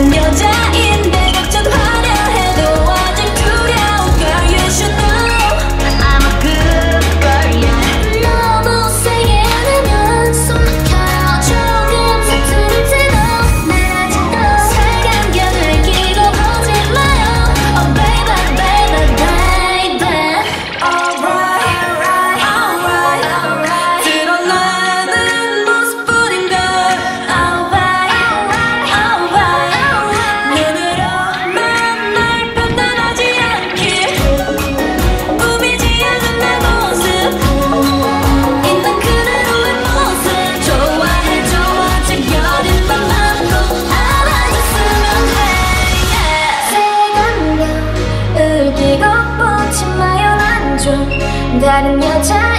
없는 여자. 다른 여자인